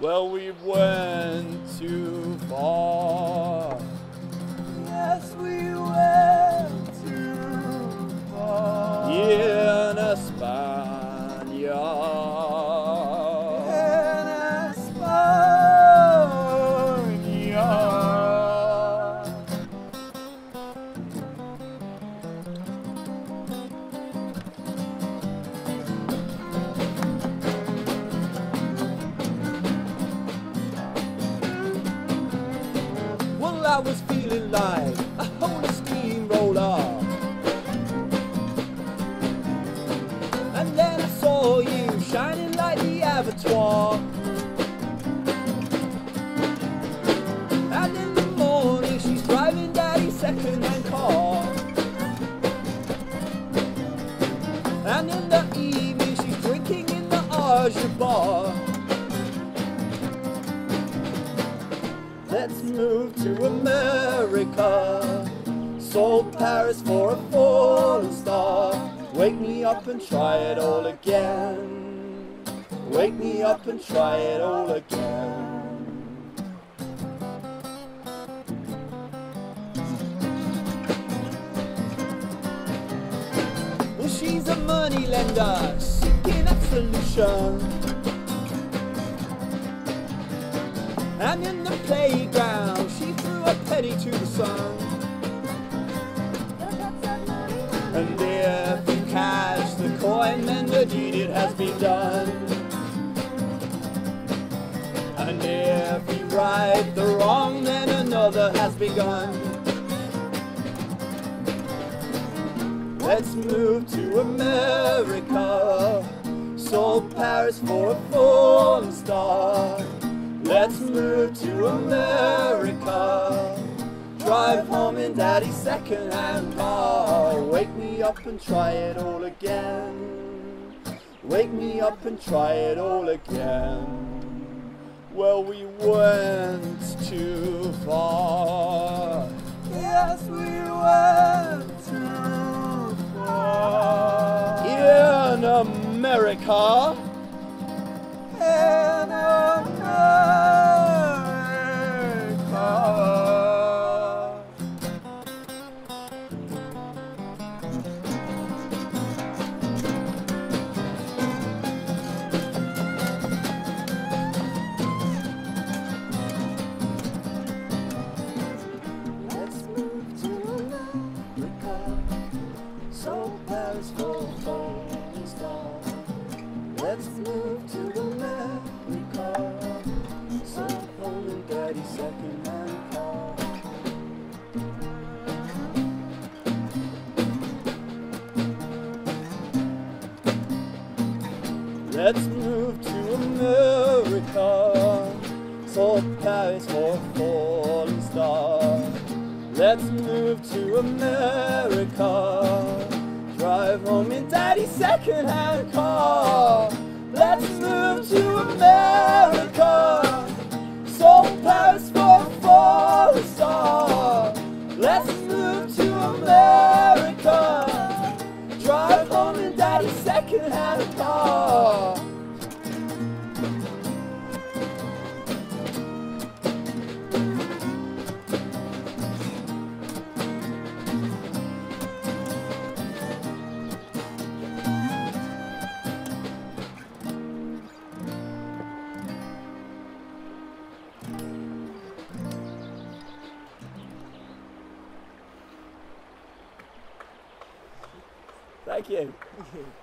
Well, we went too far. I was feeling like a holy steamroller. And then I saw you shining like the avatar. And in the morning, she's driving daddy's second-hand car. And in the evening, she's drinking in the Arja bar. Let's move to America. Sold Paris for a fallen star. Wake me up and try it all again. Wake me up and try it all again. Well, she's a money lender, seeking absolution. And in the playground, she threw a penny to the sun. And if you catch the coin, then the deed it has been done. And if you right the wrong, then another has begun. Let's move to America. Sold Paris for a fallen star. Let's move to America. Drive home in daddy's second-hand car. Wake me up and try it all again. Wake me up and try it all again. Well, we went too far. Yes, we went too far. In America. In Let's move to America. So home and daddy's second-hand car. Let's move to America. So Paris for a falling star. Let's move to America. Drive home in daddy's second-hand car. Let's move to America. Sold Paris for a falling star. Let's move to America. Drive home in daddy's second-hand car. Thank you.